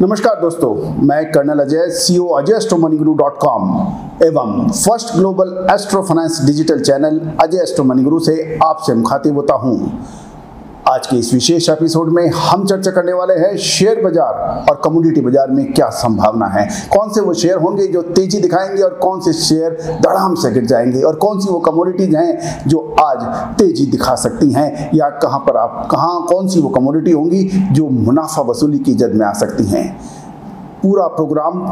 नमस्कार दोस्तों, मैं colonel Ajay CO Ajay money guru dot com एवं first global astro finance digital channel Ajay astro money guru से आपसे मुखातिब होता हूँ। आज के इस विशेष एपिसोड में हम चर्चा करने वाले हैं शेयर बाज़ार और कम्युनिटी बाज़ार में क्या संभावना है। कौन से वो शेयर होंगे जो तेज़ी दिखाएँगे और कौन से शेयर धड़ाम से गिर जाएँगे और कौन सी वो कमोडिटीज हैं जो आज तेज़ी दिखा सकती हैं या कहाँ पर आप, कहाँ, कौन सी वो कमोडिटी होंगी जो मुनाफा वसूली की जद में आ सकती हैं। पूरा प्रोग्राम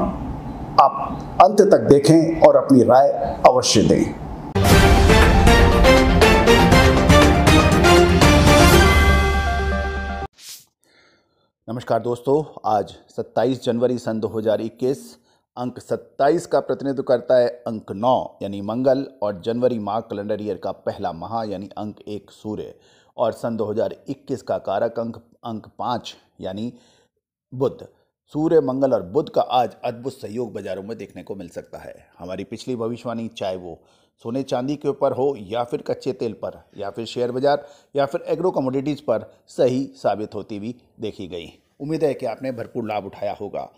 आप अंत तक देखें और अपनी राय अवश्य दें। नमस्कार दोस्तों, आज 27 जनवरी सन 2021 अंक 27 का प्रतिनिधित्व करता है अंक 9 यानी मंगल, और जनवरी माह कैलेंडर ईयर का पहला माह, यानी अंक एक सूर्य, और सन 2021 का कारक अंक अंक पाँच, यानी बुध। सूर्य, मंगल और बुध का आज अद्भुत सहयोग बाजारों में देखने को मिल सकता है। हमारी पिछली भविष्यवाणी, चाहे वो सोने चांदी के ऊपर हो या फिर कच्चे तेल पर, या फिर शेयर बाज़ार, या फिर एग्रो कमोडिटीज़ पर सही साबित होती हुई देखी गई। उम्मीद है कि आपने भरपूर लाभ उठाया होगा।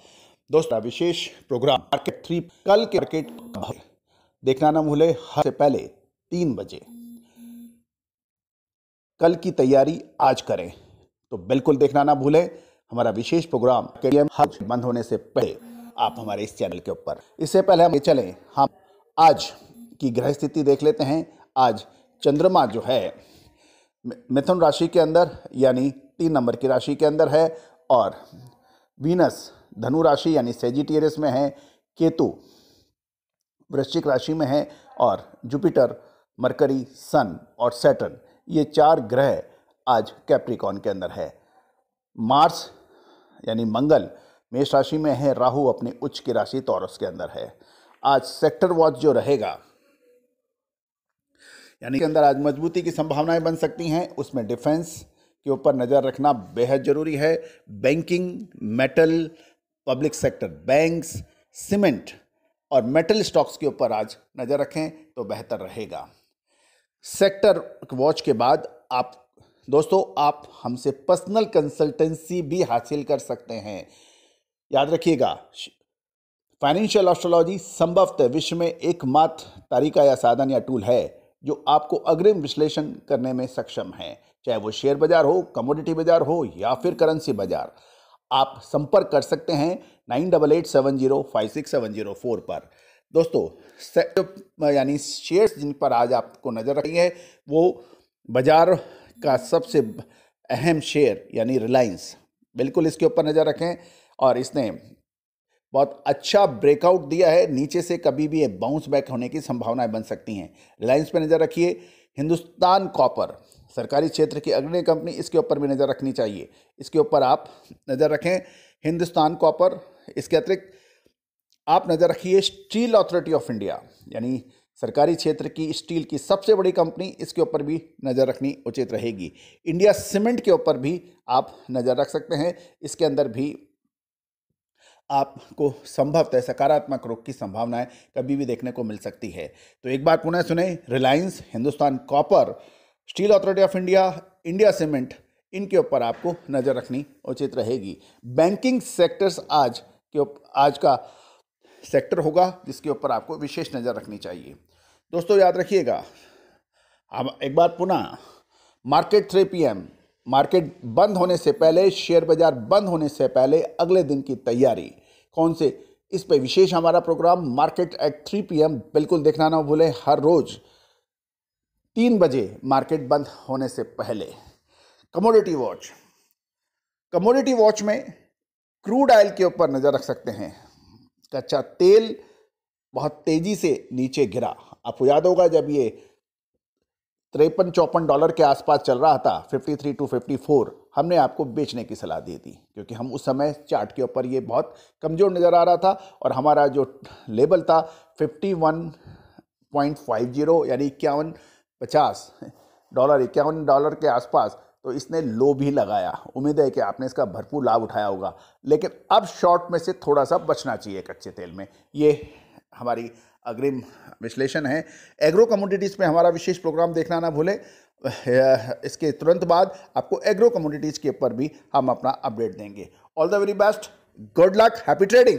दोस्तों विशेष प्रोग्राम मार्केट थ्री कल के मार्केट देखना ना भूले, हर से पहले तीन बजे। कल की तैयारी आज करें तो बिल्कुल देखना ना भूलें। हमारा विशेष प्रोग्राम हज बंद होने से पहले आप हमारे इस चैनल के ऊपर। इससे पहले हम चलें। हम आज की ग्रह स्थिति देख लेते हैं। आज चंद्रमा जो है मिथुन राशि के अंदर, यानी तीन नंबर की राशि के अंदर है और वीनस धनु राशि, यानी सेजिटेरियस में है, केतु वृश्चिक राशि में है और जुपिटर मरकरी सन और सैटर्न ये चार ग्रह आज कैप्रिकॉन के अंदर है। मार्स यानी मंगल, मेष राशि में है, राहु अपनी उच्च की राशि तौरस के अंदर है। आज सेक्टर वॉच जो रहेगा, यानी के अंदर आज मजबूती की संभावनाएँ बन सकती हैं, उसमें डिफेंस के ऊपर नज़र रखना बेहद ज़रूरी है। Banking metal public sector banks cement और मेटल स्टॉक्स के ऊपर आज नज़र रखें तो बेहतर रहेगा। सेक्टर वॉच के बाद आप दोस्तों, आप हमसे पर्सनल कंसल्टेंसी भी हासिल कर सकते हैं। याद रखिएगा फाइनेंशियल एस्ट्रोलॉजी संभवतः विश्व में एकमात्र तरीका या साधन या टूल है, जो आपको अग्रिम विश्लेषण करने में सक्षम है। चाहे वो शेयर बाज़ार हो कमोडिटी बाज़ार हो, या फिर करेंसी बाज़ार, आप संपर्क कर सकते हैं nine double eight seven zero five six seven zero four पर। दोस्तों यानी शेयर्स जिन पर आज आपको नज़र रखी है, वो बाज़ार का सबसे अहम शेयर, यानी रिलायंस, बिल्कुल इसके ऊपर नज़र रखें। और इसने बहुत अच्छा ब्रेकआउट दिया है, नीचे से कभी भी ये बाउंस बैक होने की संभावनाएँ बन सकती हैं। रिलायंस पर नज़र रखिए, हिंदुस्तान कॉपर, सरकारी क्षेत्र की अग्रणी कंपनी, इसके ऊपर भी नज़र रखनी चाहिए। इसके ऊपर आप नज़र रखें, हिंदुस्तान कॉपर, इसके अतिरिक्त आप नज़र रखिए स्टील अथॉरिटी ऑफ़ इंडिया, यानी सरकारी क्षेत्र की स्टील की सबसे बड़ी कंपनी, इसके ऊपर भी नज़र रखनी उचित रहेगी। इंडिया सीमेंट के ऊपर भी आप नज़र रख सकते हैं। इसके अंदर भी आपको संभवतः सकारात्मक रुख की संभावनाएँ कभी भी देखने को मिल सकती है। तो एक बार पुनः सुने, Reliance, Hindustan copper, steel authority of India India cement, इनके ऊपर आपको नज़र रखनी उचित रहेगी। बैंकिंग सेक्टर्स आज के आज का सेक्टर होगा, जिसके ऊपर आपको विशेष नज़र रखनी चाहिए। दोस्तों, याद रखिएगा। हम एक बार पुनः, market three P M market बंद होने से पहले, शेयर बाज़ार बंद होने से पहले अगले दिन की तैयारी। कौन से? इस पे विशेष हमारा programme market at three P M बिल्कुल देखना ना भूलें, हर रोज तीन बजे मार्केट बंद होने से पहले। Commodity watch. कमोडिटी वॉच में क्रूड ऑयल के ऊपर नज़र रख सकते हैं। कच्चा तेल बहुत तेज़ी से नीचे गिरा। आपको याद होगा जब ये तिरपन चौपन डॉलर के आसपास चल रहा था 53 टू 54 हमने आपको बेचने की सलाह दी थी क्योंकि हम उस समय चार्ट के ऊपर ये बहुत कमज़ोर नज़र आ रहा था और हमारा जो लेवल था 51.50 यानी इक्यावन पचास डॉलर, इक्यावन डॉलर के आसपास तो इसने लो भी लगाया। उम्मीद है कि आपने इसका भरपूर लाभ उठाया होगा। लेकिन अब शॉर्ट में से थोड़ा सा बचना चाहिए कच्चे तेल में। ये हमारी अग्रिम विश्लेषण है। एग्रो कमोडिटीज़ पे हमारा विशेष प्रोग्राम देखना ना भूलें। इसके तुरंत बाद आपको एग्रो कमोडिटीज़ के ऊपर भी हम अपना अपडेट देंगे। All the very best good luck happy trading